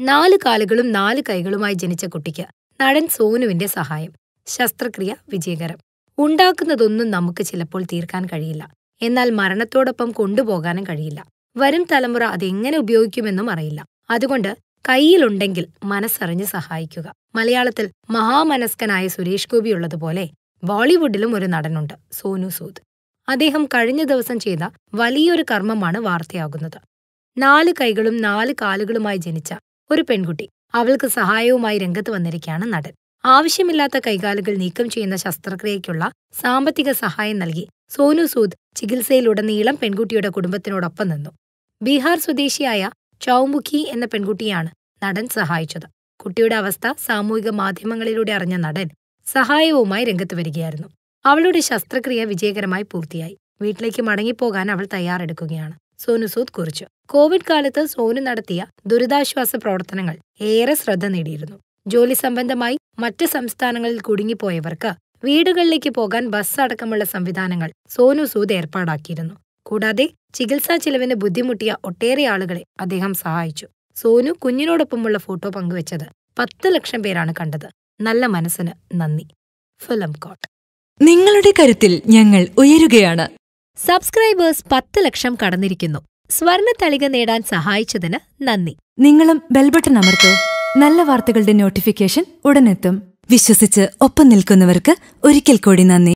നാല് കാലുകളും നാല് കൈകളുമായി ജനിച്ച കുട്ടിക്ക് നടൻ സോനുവിന്റെ സഹായം. ശസ്ത്രക്രിയ വിജയകരം. ഉണ്ടാക്കുന്നതൊന്നും നമുക്ക് ചിലപ്പോൾ തീർക്കാൻ കഴിയില്ല. എന്നാൽ മരണത്തോടൊപ്പം കൊണ്ടുപോകാനും കഴിയില്ല. വരും തലമുറ അതെങ്ങനെ ഉപയോഗിക്കുമെന്നും അറിയില്ല. അതുകൊണ്ട് കയ്യിലുണ്ടെങ്കിൽ മനസ്സറിഞ്ഞ് സഹായിക്കുക. മലയാളത്തിൽ മഹാമനസ്കനായ സുരേഷ് ഗോപി ഉള്ളതുപോലെ ബോളിവുഡിലും ഒരു നടനുണ്ട് സോനു സൂദ്. അദ്ദേഹം കഴിഞ്ഞ ദിവസം ചെയ്ത വലിയൊരു കർമ്മമാണ് വാർത്തയാകുന്നത്. നാല് കൈകളും നാല് കാലുകളുമായി ജനിച്ച ഒരു പെൺകുട്ടി. അവൾക്ക് സഹായവുമായി രംഗത്ത് വന്നിരിക്കുകയാണ് നടൻ. ആവശ്യമില്ലാത്ത കൈകാലുകൾ നീക്കം ചെയ്യുന്ന ശസ്ത്രക്രിയയ്ക്കുള്ള സാമ്പത്തിക സഹായം നൽകി സോനു സൂദ് ചികിത്സയിലുടനീളം പെൺകുട്ടിയുടെ കുടുംബത്തിനോടൊപ്പം നിന്നു. ബീഹാർ സ്വദേശിയായ ചൌമുഖി എന്ന പെൺകുട്ടിയാണ് നടൻ സഹായിച്ചത്. കുട്ടിയുടെ അവസ്ഥ സാമൂഹിക മാധ്യമങ്ങളിലൂടെ അറിഞ്ഞ നടൻ സഹായവുമായി രംഗത്ത് വരികയായിരുന്നു. അവളുടെ ശസ്ത്രക്രിയ വിജയകരമായി പൂർത്തിയായി. വീട്ടിലേക്ക് മടങ്ങിപ്പോകാൻ അവൾ തയ്യാറെടുക്കുകയാണ്. സോനു സൂദ് കുറിച്ചു. കോവിഡ് കാലത്ത് സോനു നടത്തിയ ദുരിതാശ്വാസ പ്രവർത്തനങ്ങൾ ഏറെ ശ്രദ്ധ നേടിയിരുന്നു. ജോലി സംബന്ധമായി മറ്റ് സംസ്ഥാനങ്ങളിൽ കുടുങ്ങിപ്പോയവർക്ക് വീടുകളിലേക്ക് പോകാൻ ബസ് അടക്കമുള്ള സംവിധാനങ്ങൾ സോനു സൂദ് ഏർപ്പാടാക്കിയിരുന്നു. കൂടാതെ ചികിത്സാ ചിലവിന് ബുദ്ധിമുട്ടിയ ഒട്ടേറെ ആളുകളെ അദ്ദേഹം സഹായിച്ചു. സോനു കുഞ്ഞിനോടൊപ്പമുള്ള ഫോട്ടോ പങ്കുവച്ചത് പത്ത് ലക്ഷം പേരാണ് കണ്ടത്. നല്ല മനസ്സിന് നന്ദി. ഫിലം കോട്ട് നിങ്ങളുടെ കരുത്തിൽ ഞങ്ങൾ ഉയരുകയാണ്. സബ്സ്ക്രൈബേഴ്സ് പത്ത് ലക്ഷം കടന്നിരിക്കുന്നു. സ്വർണ തളിക നേടാൻ സഹായിച്ചതിന് നന്ദി. നിങ്ങളും ബെൽബട്ടൺ അമർത്തോ. നല്ല വാർത്തകളുടെ നോട്ടിഫിക്കേഷൻ ഉടനെത്തും. വിശ്വസിച്ച് ഒപ്പം നിൽക്കുന്നവർക്ക് ഒരിക്കൽ കൂടി നന്ദി.